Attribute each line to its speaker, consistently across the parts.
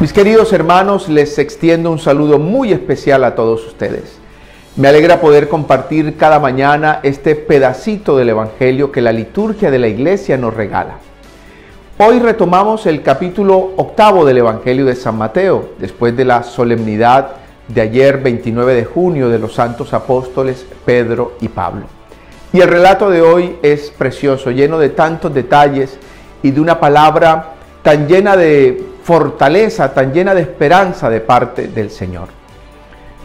Speaker 1: Mis queridos hermanos, les extiendo un saludo muy especial a todos ustedes. Me alegra poder compartir cada mañana este pedacito del Evangelio que la liturgia de la iglesia nos regala. Hoy retomamos el capítulo octavo del Evangelio de San Mateo, después de la solemnidad de ayer 29 de junio de los santos apóstoles Pedro y Pablo. Y el relato de hoy es precioso, lleno de tantos detalles y de una palabra tan llena de fortaleza, tan llena de esperanza de parte del Señor.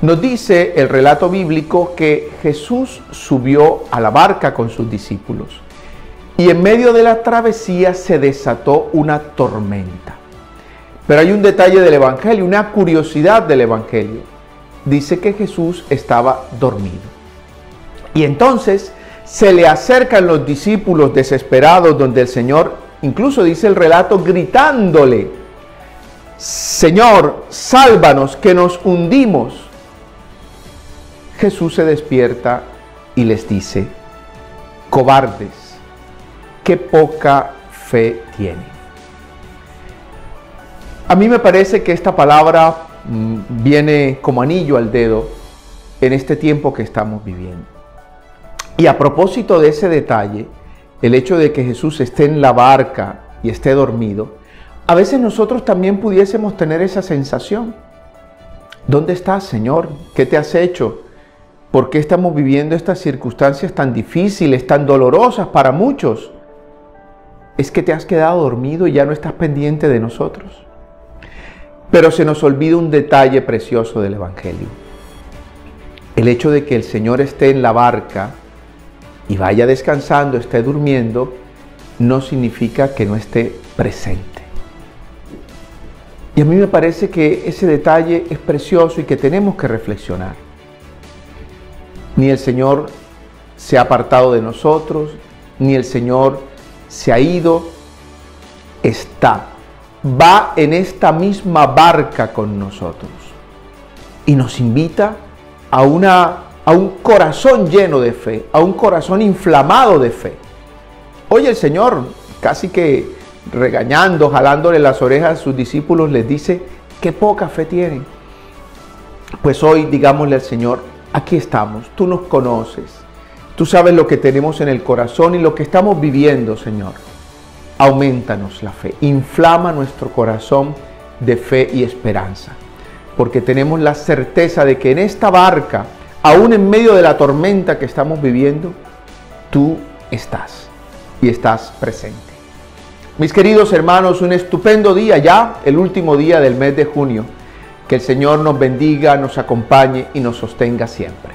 Speaker 1: Nos dice el relato bíblico que Jesús subió a la barca con sus discípulos y en medio de la travesía se desató una tormenta. Pero hay un detalle del Evangelio, una curiosidad del Evangelio. Dice que Jesús estaba dormido. Y entonces se le acercan los discípulos desesperados donde el Señor, incluso dice el relato, gritándole, Señor, sálvanos que nos hundimos. Jesús se despierta y les dice, cobardes, qué poca fe tienen. A mí me parece que esta palabra mm, viene como anillo al dedo en este tiempo que estamos viviendo. Y a propósito de ese detalle, el hecho de que Jesús esté en la barca y esté dormido, a veces nosotros también pudiésemos tener esa sensación. ¿Dónde estás, Señor? ¿Qué te has hecho? ¿Por qué estamos viviendo estas circunstancias tan difíciles, tan dolorosas para muchos? Es que te has quedado dormido y ya no estás pendiente de nosotros. Pero se nos olvida un detalle precioso del Evangelio. El hecho de que el Señor esté en la barca y vaya descansando, esté durmiendo, no significa que no esté presente. Y a mí me parece que ese detalle es precioso y que tenemos que reflexionar. Ni el Señor se ha apartado de nosotros, ni el Señor se ha ido, está, va en esta misma barca con nosotros y nos invita a una a un corazón lleno de fe, a un corazón inflamado de fe. Hoy el Señor, casi que regañando, jalándole las orejas a sus discípulos, les dice, qué poca fe tienen. Pues hoy digámosle al Señor, aquí estamos, tú nos conoces, tú sabes lo que tenemos en el corazón y lo que estamos viviendo, Señor. Aumentanos la fe, inflama nuestro corazón de fe y esperanza, porque tenemos la certeza de que en esta barca, aún en medio de la tormenta que estamos viviendo, tú estás y estás presente. Mis queridos hermanos, un estupendo día ya, el último día del mes de junio. Que el Señor nos bendiga, nos acompañe y nos sostenga siempre.